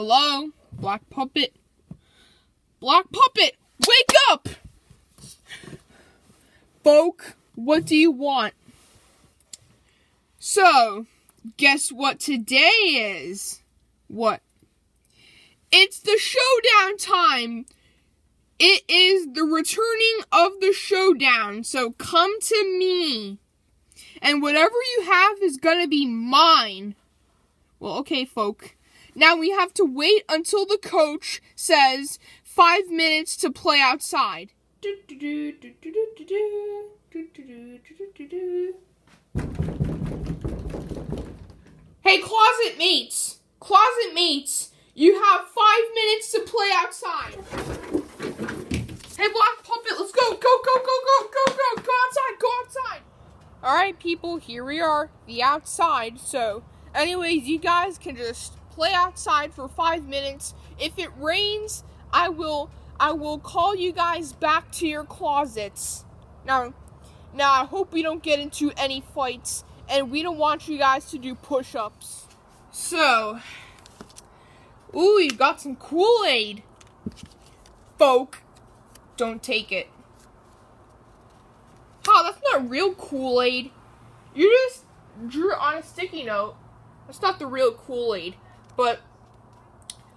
Hello? Black Puppet? Black Puppet! Wake up! Folk, what do you want? So, guess what today is? What? It's the showdown time! It is the returning of the showdown, so come to me. And whatever you have is gonna be mine. Well, okay, folk. Now we have to wait until the coach says five minutes to play outside. Hey, closet mates! Closet mates! You have five minutes to play outside. Hey, Black Puppet, let's go! Go, go, go, go, go, go! Go outside! Go outside! Alright, people, here we are, the outside. So, anyways, you guys can just play outside for five minutes. If it rains, I will I will call you guys back to your closets. Now, now I hope we don't get into any fights, and we don't want you guys to do push-ups. So, ooh, you got some Kool-Aid. Folk, don't take it. Oh, that's not real Kool-Aid. You just drew on a sticky note. That's not the real Kool-Aid. But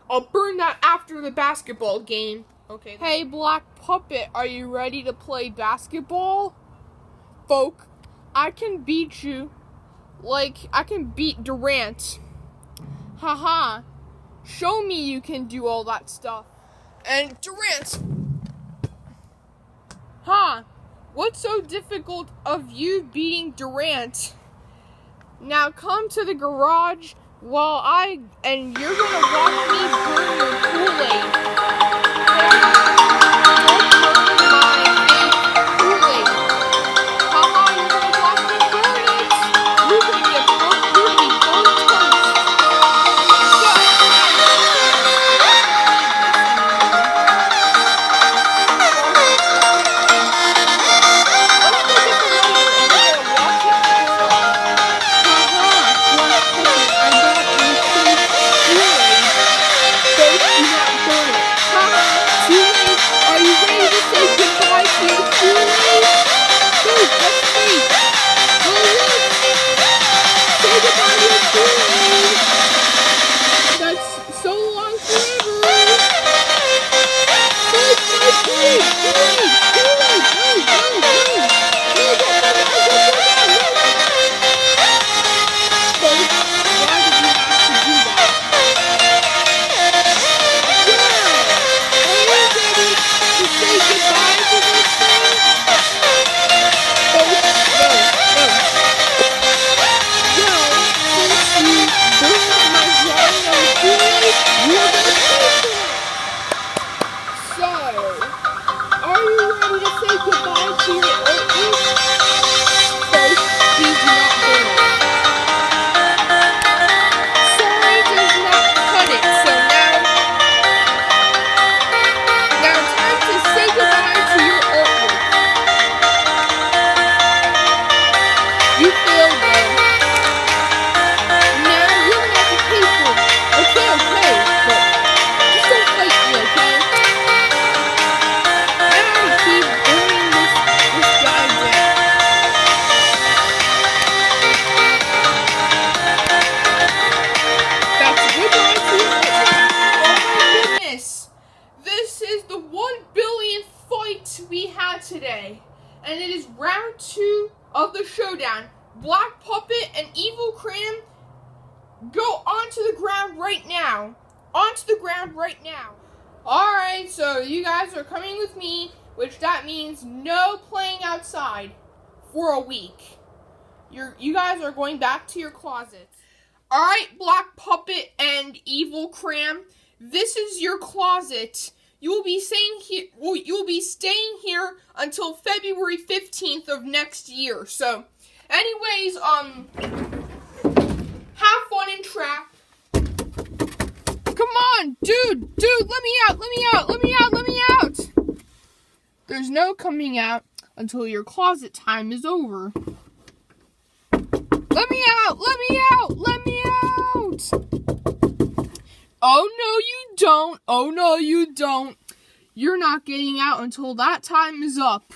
I'll burn that after the basketball game. Okay. Hey, Black Puppet, are you ready to play basketball? Folk, I can beat you. Like, I can beat Durant. Haha. Show me you can do all that stuff. And Durant. Huh. What's so difficult of you beating Durant? Now come to the garage while I and you're gonna watch me burn your Kool-Aid. Of the showdown. Black Puppet and Evil Cram go onto the ground right now. Onto the ground right now. Alright, so you guys are coming with me, which that means no playing outside for a week. You're, you guys are going back to your closets. Alright, Black Puppet and Evil Cram, this is your closet. You will be staying here. You will be staying here until February fifteenth of next year. So, anyways, um, have fun in trap. Come on, dude, dude, let me out, let me out, let me out, let me out. There's no coming out until your closet time is over. Let me out, let me out, let me out. Oh no, you don't. Oh no, you don't. You're not getting out until that time is up.